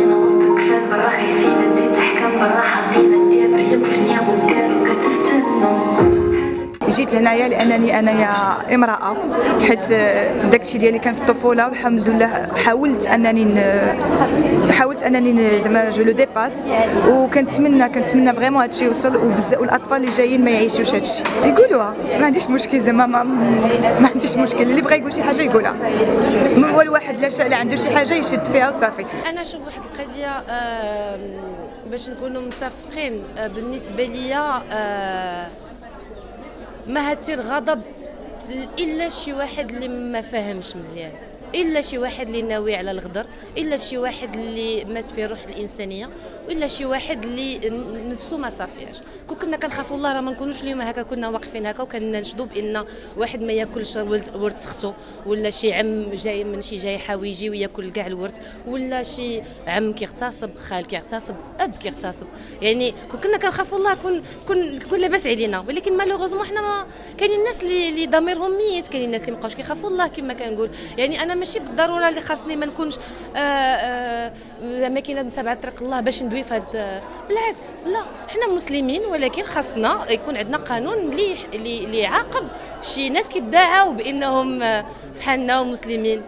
خلينا وسط كفات برا خايفين انت تحكم برا حاطين جيت لهنايا لأنني أنايا امرأة حيت داكشي ديالي كان في الطفولة والحمد لله حاولت أنني ن- حاولت أنني زعما je le dépasse. وكنتمنى كنتمنى vraiment هادشي يوصل وبزاف والأطفال اللي جايين ما يعيشوش هادشي. يقولوها. ما عنديش مشكل زعما ما, ما عنديش مشكل. اللي بغى يقول شي حاجة يقولها. هو الواحد لا عنده شي حاجة يشد فيها وصافي أنا نشوف واحد القضية باش نكونوا متفقين آه، بالنسبة ليا آه، ما هاتي الغضب إلا شي واحد اللي ما فاهمش مزيان. إلا شي واحد اللي ناوي على الغدر إلا شي واحد اللي مات في روح الإنسانية وإلا شي واحد اللي نفسه ما صافياش كون كنا كنخافوا الله راه ما نكونوش اليوم هكا كنا واقفين هكا وكنشدوا بأن واحد ما ياكلش ورد اختو ولا شي عم جاي من شي جايحه ويجي وياكل كاع الورد ولا شي عم كيغتصب خال كيغتصب أب كيغتصب. يعني كون كنا كنخافوا الله كون كون كون لاباس علينا. ولكن malheureusement حنا ما كاينين الناس اللي ضميرهم ميت كاينين الناس اللي مابقاوش كيخافوا الله كما كنقول. يعني أنا ماشي بالضرورة اللي خاصني ما نكونش آه، آه، زعما كاينة نتبع طريق الله باش ندوي في هاد بالعكس لا حنا مسلمين ولكن خاصنا يكون عندنا قانون اللي اللي يعاقب شي ناس كيدعاو بأنهم آه، فحالنا ومسلمين